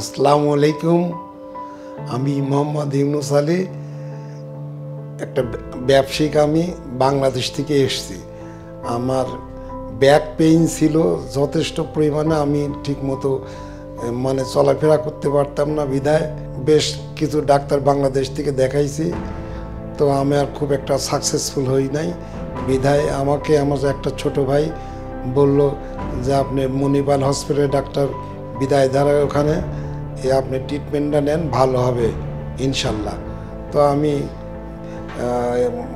আসসালামু আলাইকুম। আমি মোহাম্মদ ইউনুস আলী। একটা ব্যবসায়িক আমি বাংলাদেশ থেকে এসেছি। আমার ব্যাক পেইন ছিল যথেষ্ট পরিমাণে। আমি ঠিকমতো মানে চলাফেরা করতে পারতাম না বিধায়। বেশ কিছু ডাক্তার বাংলাদেশ থেকে দেখাইছি। তো আমি আর খুব একটা সাকসেসফুল হই নাই। বিধায় আমাকে, আমার একটা ছোট ভাই বলল যে, আপনি মণিপাল হসপিটালে ডাক্তার বিদায় ধারা ওখানে। এ আপনি ট্রিটমেন্টটা নেন ভালো হবে ইনশাল্লাহ। তো আমি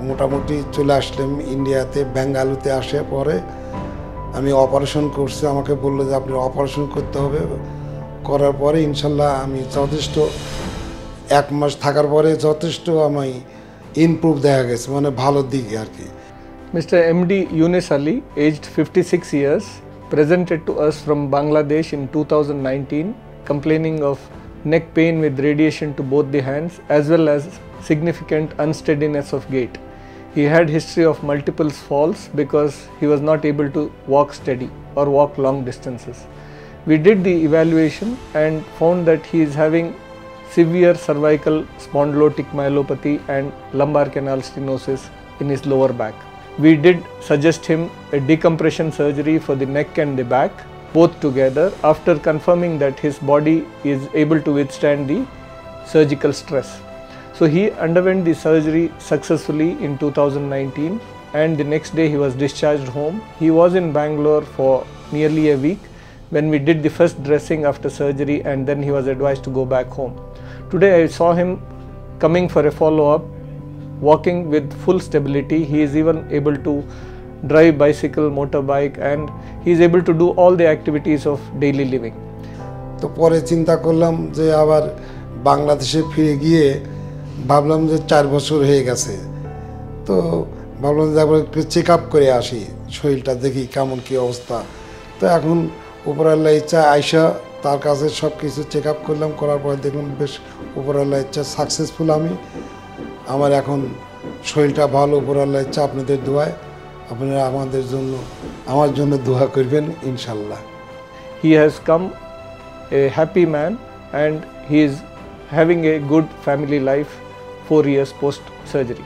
মোটামুটি চলে আসলাম ইন্ডিয়াতে বেঙ্গালুতে আসে পরে আমি অপারেশন করছি। আমাকে বলল যে আপনি অপারেশন করতে হবে। করার পরে ইনশাল্লাহ আমি যথেষ্ট এক মাস থাকার পরে যথেষ্ট আমি ইমপ্রুভ দেখা গেছে মানে ভালোর দিকে আর কি। Mr. MD Yunus Ali, aged 56 years, presented to us from Bangladesh in 2019 complaining of neck pain with radiation to both the hands as well as significant unsteadiness of gait. He had history of multiple falls because he was not able to walk steady or walk long distances. We did the evaluation and found that he is having severe cervical spondylotic myelopathy and lumbar canal stenosis in his lower back. We did suggest him a decompression surgery for the neck and the back, both together, after confirming that his body is able to withstand the surgical stress. So he underwent the surgery successfully in 2019 and the next day he was discharged home. He was in Bangalore for nearly a week when we did the first dressing after surgery and then he was advised to go back home. Today I saw him coming for a follow up, walking with full stability. He is even able to drive bicycle, motorbike, and he is able to do all the activities of daily living. তো পরে চিন্তা করলাম যে আবার বাংলাদেশে ফিরে গিয়ে ভাবলাম যে চার বছর হয়ে গেছে। তো ভাবলাম যে একবার একটু চেক আপ করে আসি শরীরটা দেখি কেমন কী অবস্থা। তো এখন উপরাল্লা ইচ্ছা আয়সা তার কাছে সব কিছু চেক আপ করলাম করার পরে দেখলাম বেশ উপরাল্লা ইচ্ছা সাকসেসফুল আমি। আমার এখন শরীরটা ভালো উপরাল্লা ইচ্ছা আপনাদের দোয়ায়। আপনারা আমাদের জন্য আমার জন্য দোয়া করবেন ইনশাল্লাহ He has come a happy man and he is having a good family life four years post surgery.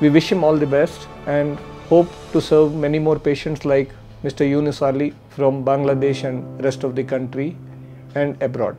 We wish him all the best and hope to serve many more patients like Mr. Yunus Ali from Bangladesh and rest of the country and abroad.